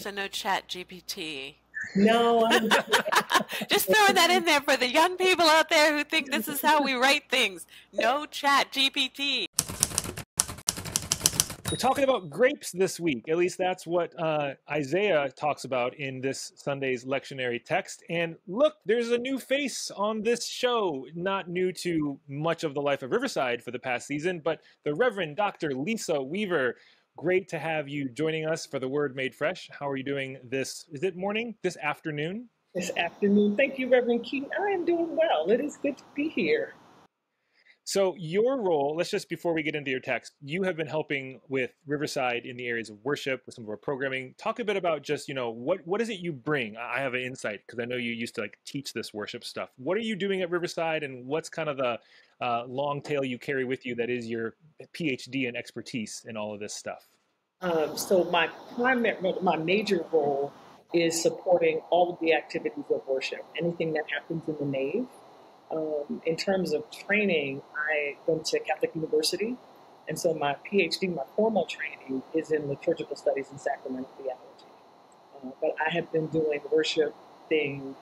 So no ChatGPT. No, Just throwing that in there for the young people out there who think this is how we write things. No ChatGPT. We're talking about grapes this week. At least that's what uh, Isaiah talks about in this Sunday's lectionary text. And look, there's a new face on this show, not new to much of the life of Riverside for the past season, but the Reverend Dr. Lisa Weaver. Great to have you joining us for the Word Made Fresh. How are you doing this? Is it morning? This afternoon? this afternoon. Thank you, Reverend Keaton. I am doing well. It is good to be here. So, your role, let's just before we get into your text, you have been helping with Riverside in the areas of worship with some of our programming. Talk a bit about just, you know, what what is it you bring? I have an insight because I know you used to like teach this worship stuff. What are you doing at Riverside and what's kind of the uh, long tail you carry with you that is your PhD and expertise in all of this stuff? Um, so my primary, my major role is supporting all of the activities of worship, anything that happens in the nave. Um, in terms of training, I went to Catholic University, and so my PhD, my formal training, is in liturgical studies and sacramental theology. Uh, but I have been doing worship things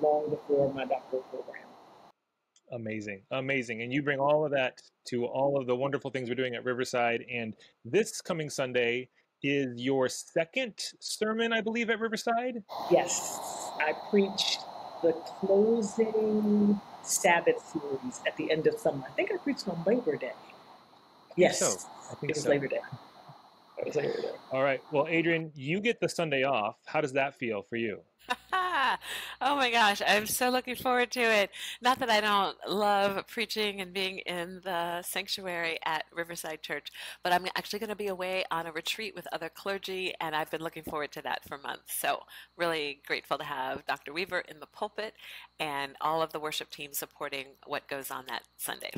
long before my doctoral program. Amazing, amazing. And you bring all of that to all of the wonderful things we're doing at Riverside. And this coming Sunday is your second sermon, I believe, at Riverside. Yes, I preached the closing Sabbath series at the end of summer. I think I preached on Labor Day. Yes, so. I think it was so. Labor Day. It was Labor Day. All right. Well, Adriene, you get the Sunday off. How does that feel for you? oh my gosh, I'm so looking forward to it. Not that I don't love preaching and being in the sanctuary at Riverside Church, but I'm actually going to be away on a retreat with other clergy, and I've been looking forward to that for months. So, really grateful to have Dr. Weaver in the pulpit and all of the worship team supporting what goes on that Sunday.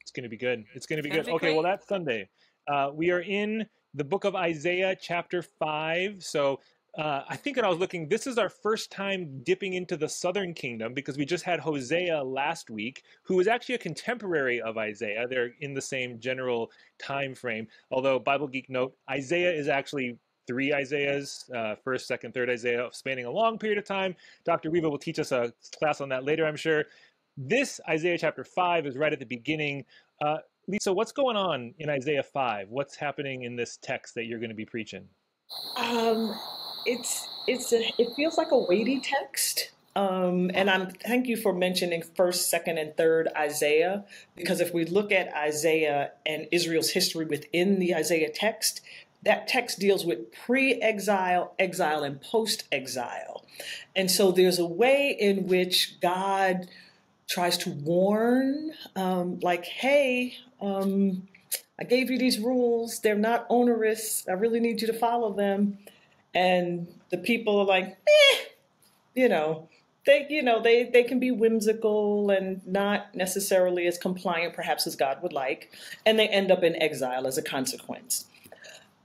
It's going to be good. It's going to be good. be okay, well, that's Sunday. Uh, we are in the book of Isaiah, chapter 5. So uh, I think when I was looking, this is our first time dipping into the southern kingdom because we just had Hosea last week, who was actually a contemporary of Isaiah. They're in the same general time frame. Although, Bible Geek note, Isaiah is actually three Isaiahs, uh, first, second, third Isaiah, spanning a long period of time. Dr. Weaver will teach us a class on that later, I'm sure. This Isaiah chapter 5 is right at the beginning. Uh, Lisa, what's going on in Isaiah 5? What's happening in this text that you're going to be preaching? Um, it's it's a, it feels like a weighty text. Um, and I'm thank you for mentioning first, second, and third Isaiah because if we look at Isaiah and Israel's history within the Isaiah text, that text deals with pre-exile, exile, and post-exile, and so there's a way in which God tries to warn, um, like, hey. Um, I gave you these rules. They're not onerous. I really need you to follow them. And the people are like, eh, you know, they, you know, they, they can be whimsical and not necessarily as compliant, perhaps, as God would like. And they end up in exile as a consequence.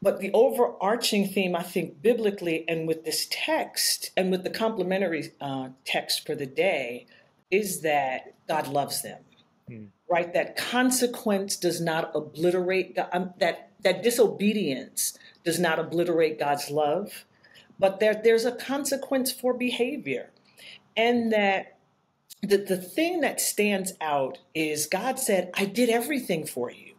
But the overarching theme, I think, biblically and with this text and with the complementary uh, text for the day, is that God loves them Hmm. right? That consequence does not obliterate God, um, that that disobedience does not obliterate God's love, but there there's a consequence for behavior, and that the the thing that stands out is God said, "I did everything for you.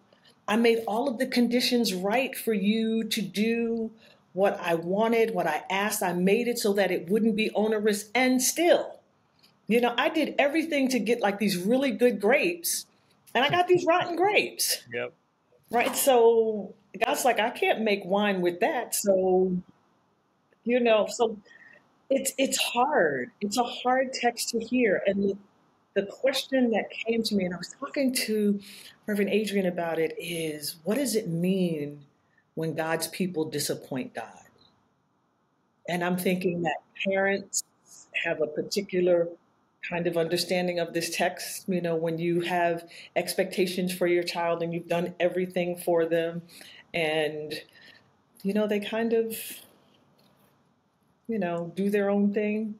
I made all of the conditions right for you to do." What I wanted, what I asked, I made it so that it wouldn't be onerous. And still, you know, I did everything to get like these really good grapes, and I got these rotten grapes, Yep. right? So God's like, I can't make wine with that. So, you know, so it's it's hard. It's a hard text to hear, and the, the question that came to me, and I was talking to Reverend Adriene about it, is what does it mean when God's people disappoint God? And I'm thinking that parents have a particular kind of understanding of this text. You know, when you have expectations for your child and you've done everything for them, and, you know, they kind of, you know, do their own thing.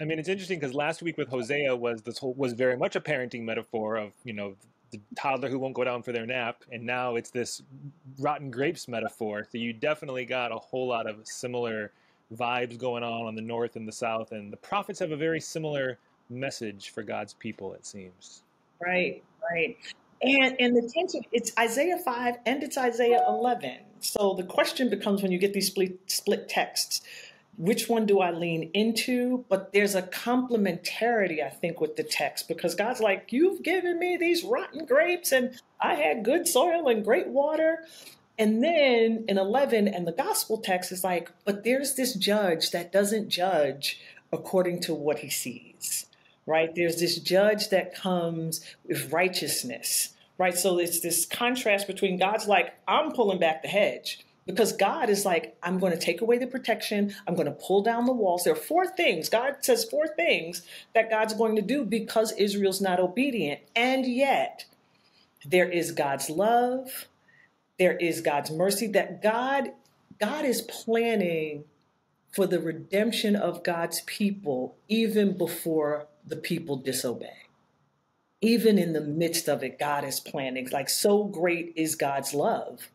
I mean, it's interesting because last week with Hosea was this whole was very much a parenting metaphor of you know the toddler who won't go down for their nap, and now it's this rotten grapes metaphor. So you definitely got a whole lot of similar vibes going on on the north and the south, and the prophets have a very similar message for God's people. It seems. Right, right. And and the tension, it's Isaiah 5 and it's Isaiah 11. So the question becomes when you get these split, split texts, which one do I lean into? But there's a complementarity, I think, with the text because God's like, You've given me these rotten grapes, and I had good soil and great water. And then in 11, and the gospel text is like, But there's this judge that doesn't judge according to what he sees, right? There's this judge that comes with righteousness, right? So it's this contrast between God's like, I'm pulling back the hedge because God is like, I'm going to take away the protection. I'm going to pull down the walls. There are four things. God says four things that God's going to do because Israel's not obedient. And yet, there is God's love. There is God's mercy that God God is planning for the redemption of God's people even before the people disobey. Even in the midst of it, God is planning. Like so great is God's love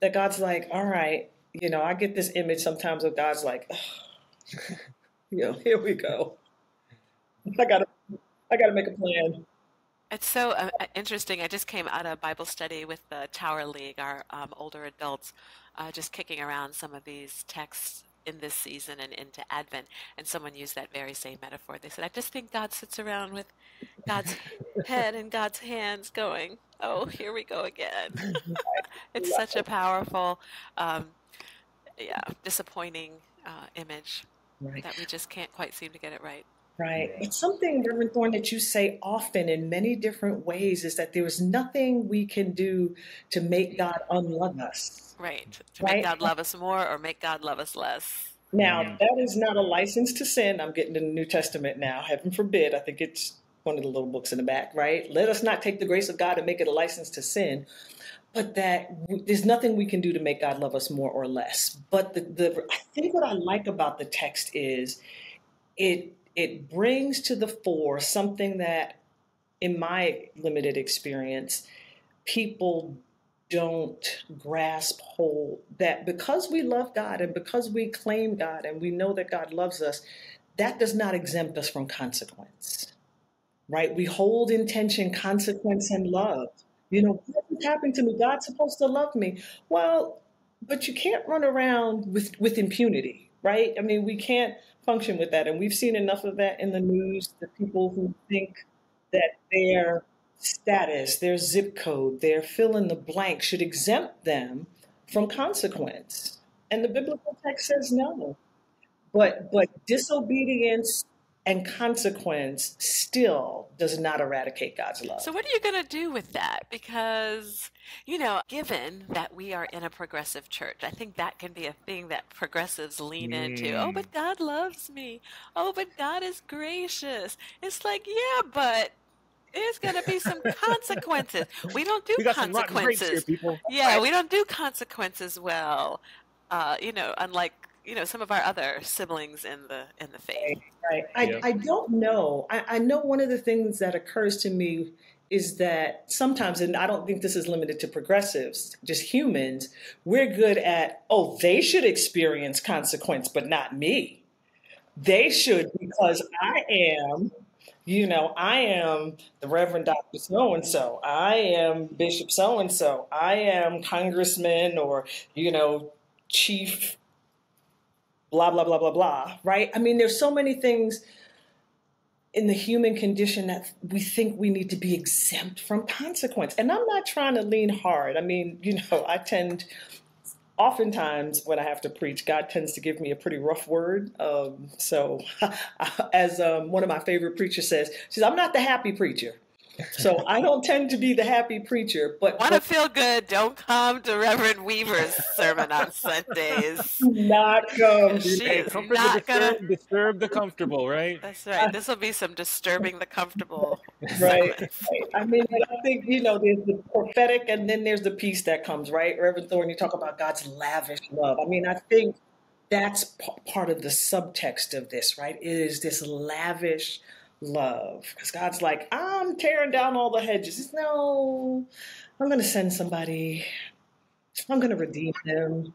that God's like, all right, you know, I get this image sometimes of God's like, you know, here we go. I gotta, I gotta make a plan. It's so uh, uh, interesting. I just came out of Bible study with the Tower League, our um, older adults, uh, just kicking around some of these texts in this season and into Advent. And someone used that very same metaphor. They said, I just think God sits around with God's head and God's hands going, oh, here we go again. it's such a powerful, um, yeah, disappointing uh, image right. that we just can't quite seem to get it right. Right. It's something, Reverend Thorne, that you say often in many different ways is that there is nothing we can do to make God unlove us. Right. To right? make God love us more or make God love us less. Now, mm. that is not a license to sin. I'm getting to the New Testament now. Heaven forbid. I think it's one of the little books in the back, right? Let us not take the grace of God and make it a license to sin, but that there's nothing we can do to make God love us more or less. But the, the I think what I like about the text is it it brings to the fore something that, in my limited experience, people don't grasp hold that because we love God and because we claim God and we know that God loves us, that does not exempt us from consequence right? We hold intention, consequence, and love. You know, what happened to me? God's supposed to love me. Well, but you can't run around with, with impunity, right? I mean, we can't function with that. And we've seen enough of that in the news, the people who think that their status, their zip code, their fill in the blank should exempt them from consequence. And the biblical text says no. But but disobedience and consequence still does not eradicate God's love. So, what are you going to do with that? Because, you know, given that we are in a progressive church, I think that can be a thing that progressives lean mm. into. Oh, but God loves me. Oh, but God is gracious. It's like, yeah, but there's going to be some consequences. We don't do we consequences. Here, yeah, we don't do consequences well. Uh, you know, unlike you know some of our other siblings in the in the faith. Right. I, yeah. I don't know. I, I know one of the things that occurs to me is that sometimes, and I don't think this is limited to progressives, just humans, we're good at, oh, they should experience consequence, but not me. They should because I am, you know, I am the Reverend Dr. So and so. I am Bishop so and so. I am Congressman or, you know, Chief blah, blah, blah, blah, blah, right? I mean, there's so many things in the human condition that we think we need to be exempt from consequence. And I'm not trying to lean hard. I mean, you know, I tend, oftentimes when I have to preach, God tends to give me a pretty rough word. Um, so, as um, one of my favorite preachers says, she says, I'm not the happy preacher. So I don't tend to be the happy preacher, but want to feel good. Don't come to Reverend Weaver's sermon on Sundays. Not come. She is not gonna disturb the comfortable, right? That's right. Uh, this will be some disturbing the comfortable. Right. right. I mean, I think you know, there's the prophetic, and then there's the peace that comes. Right, Reverend Thorne, you talk about God's lavish love. I mean, I think that's p- part of the subtext of this. Right, it is this lavish love. Because God's like, I'm tearing down all the hedges. He's, no, I'm going to send somebody. I'm going to redeem them.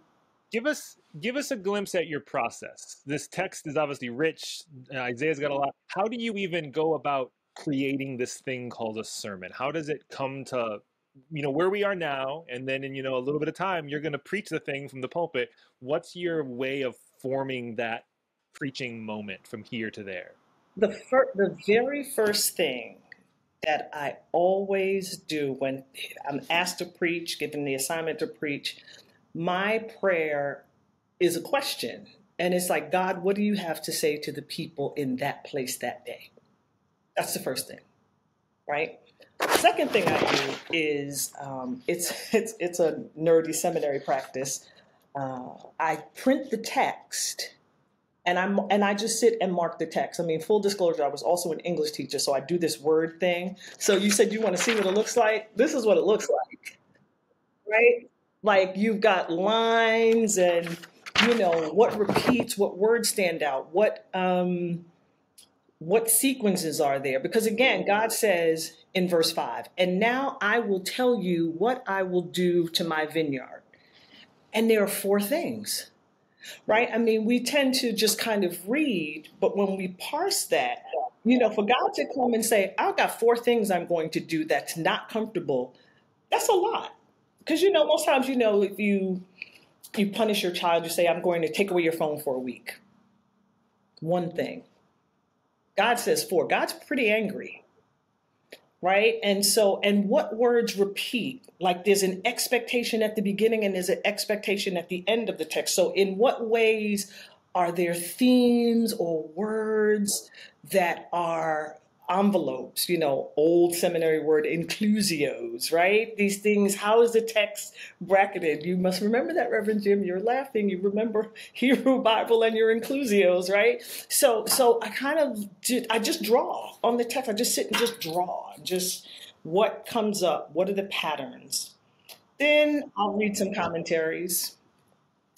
Give us give us a glimpse at your process. This text is obviously rich. Uh, Isaiah's got a lot. How do you even go about creating this thing called a sermon? How does it come to you know where we are now and then in you know a little bit of time you're going to preach the thing from the pulpit what's your way of forming that preaching moment from here to there the fir- the very first thing that I always do when I'm asked to preach, given the assignment to preach, my prayer is a question. And it's like, God, what do you have to say to the people in that place that day? That's the first thing, right? Second thing I do is um, it's it's it's a nerdy seminary practice. Uh, I print the text, and I'm and I just sit and mark the text. I mean, full disclosure, I was also an English teacher, so I do this word thing. So you said you want to see what it looks like. This is what it looks like, right? Like you've got lines and you know what repeats, what words stand out, what um, what sequences are there? Because again, God says in verse 5, and now I will tell you what I will do to my vineyard. And there are four things, right? I mean, we tend to just kind of read, but when we parse that, you know, for God to come and say, I've got four things I'm going to do that's not comfortable, that's a lot. Because, you know, most times, you know, if you you punish your child, you say, I'm going to take away your phone for a week. One thing. God says four. God's pretty angry right? And so, and what words repeat? Like there's an expectation at the beginning and there's an expectation at the end of the text. So, in what ways are there themes or words that are envelopes, you know, old seminary word inclusios, right? These things, how is the text bracketed? You must remember that, Reverend Jim. You're laughing. You remember Hebrew Bible and your inclusios, right? So so I kind of did, I just draw on the text. I just sit and just draw. Just what comes up, what are the patterns? Then I'll read some commentaries.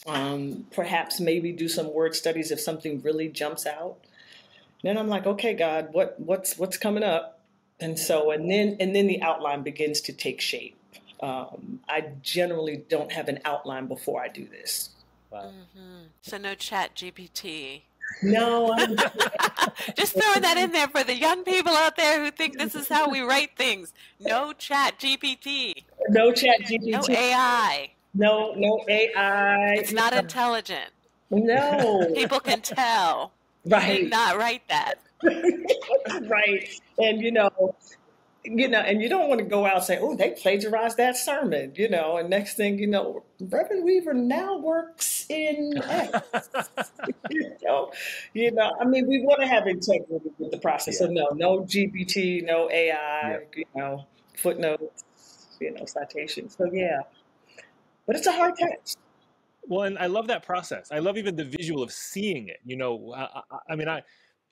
Um, perhaps maybe do some word studies if something really jumps out then I'm like, okay, God, what what's what's coming up? And so and then and then the outline begins to take shape. Um, I generally don't have an outline before I do this. Wow. Mm-hmm. So no ChatGPT. No, just throwing that in there for the young people out there who think this is how we write things. No ChatGPT. No ChatGPT. No AI. No, no AI. It's not intelligent. No. People can tell. Right. did not write that. right. And you know, you know, and you don't want to go out and say, "Oh, they plagiarized that sermon," you know. And next thing you know, Reverend Weaver now works in X. you know, you know. I mean, we want to have integrity with the process. Yeah. So no, no GPT, no AI, yeah. you know, footnotes, you know, citations. So yeah, but it's a hard text. Well, and I love that process. I love even the visual of seeing it. You know, I, I, I mean, I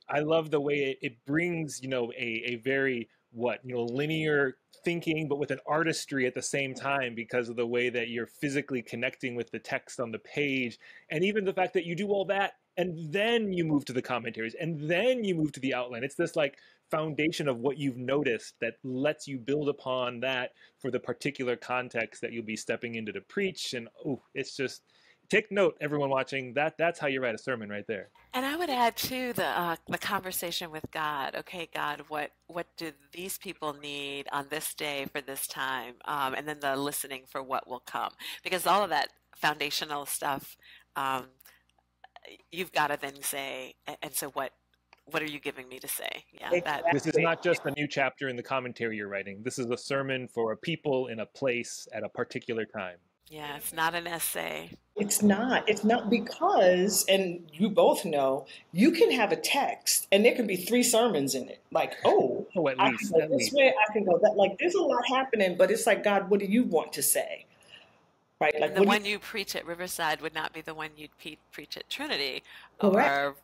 I love the way it, it brings you know a a very what you know linear thinking but with an artistry at the same time because of the way that you're physically connecting with the text on the page and even the fact that you do all that and then you move to the commentaries and then you move to the outline it's this like foundation of what you've noticed that lets you build upon that for the particular context that you'll be stepping into to preach and oh it's just take note, everyone watching. That that's how you write a sermon right there. And I would add to the uh, the conversation with God. Okay, God, what what do these people need on this day for this time? Um, and then the listening for what will come, because all of that foundational stuff, um, you've got to then say. And so what? What are you giving me to say? Yeah, exactly. this is not just a new chapter in the commentary you're writing. This is a sermon for a people in a place at a particular time. Yeah, it's not an essay. It's not. It's not because, and you both know, you can have a text and there can be three sermons in it. Like, oh, oh at least, I can go this way, I can go that. Like, there's a lot happening, but it's like, God, what do you want to say? Right? Like, and the one you... you... preach at Riverside would not be the one you'd preach at Trinity, Correct. or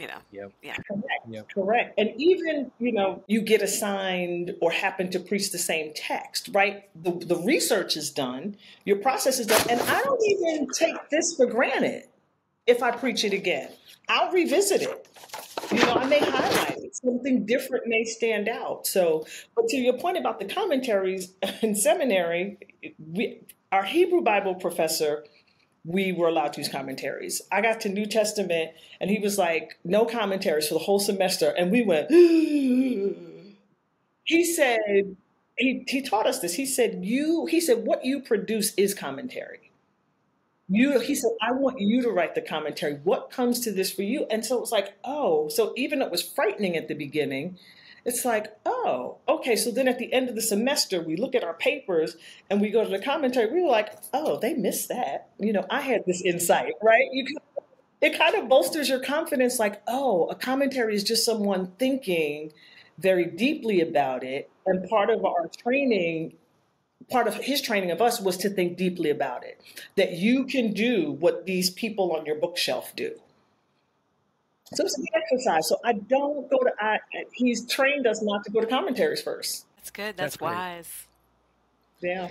you know. Yep. Yeah. Correct. Yep. Correct. And even, you know, you get assigned or happen to preach the same text, right? The, the research is done, your process is done. And I don't even take this for granted if I preach it again. I'll revisit it. You know, I may highlight it. Something different may stand out. So, but to your point about the commentaries in seminary, we, our Hebrew Bible professor, we were allowed to use commentaries. I got to New Testament and he was like, no commentaries for the whole semester. And we went, he said, he, he taught us this. He said, you, he said, what you produce is commentary you he said i want you to write the commentary what comes to this for you and so it was like oh so even it was frightening at the beginning it's like oh okay so then at the end of the semester we look at our papers and we go to the commentary we were like oh they missed that. You know i had this insight right? You can, it kind of bolsters your confidence like oh a commentary is just someone thinking very deeply about it. And part of our training part of his training of us was to think deeply about it that you can do what these people on your bookshelf do so it's an exercise. So i don't go to I, he's trained us not to go to commentaries first. That's good. That's, that's wise. Yeah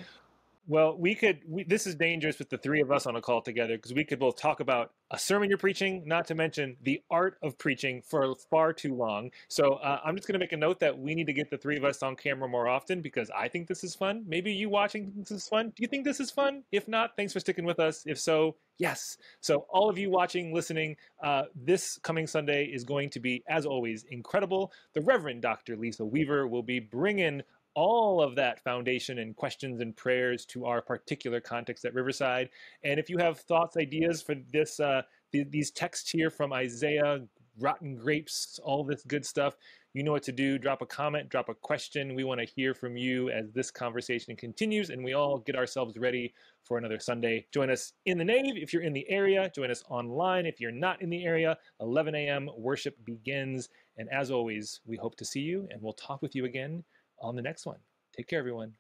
well, we could. We, this is dangerous with the three of us on a call together because we could both talk about a sermon you're preaching, not to mention the art of preaching for far too long. So uh, I'm just going to make a note that we need to get the three of us on camera more often because I think this is fun. Maybe you watching this is fun. Do you think this is fun? If not, thanks for sticking with us. If so, yes. So all of you watching, listening, uh, this coming Sunday is going to be, as always, incredible. The Reverend Dr. Lisa Weaver will be bringing all of that foundation and questions and prayers to our particular context at Riverside. And if you have thoughts, ideas for this, uh, th- these texts here from Isaiah, rotten grapes, all this good stuff, you know what to do. Drop a comment, drop a question. We want to hear from you as this conversation continues and we all get ourselves ready for another Sunday. Join us in the nave if you're in the area. Join us online if you're not in the area. 11 a.m. worship begins. And as always, we hope to see you and we'll talk with you again on the next one. Take care, everyone.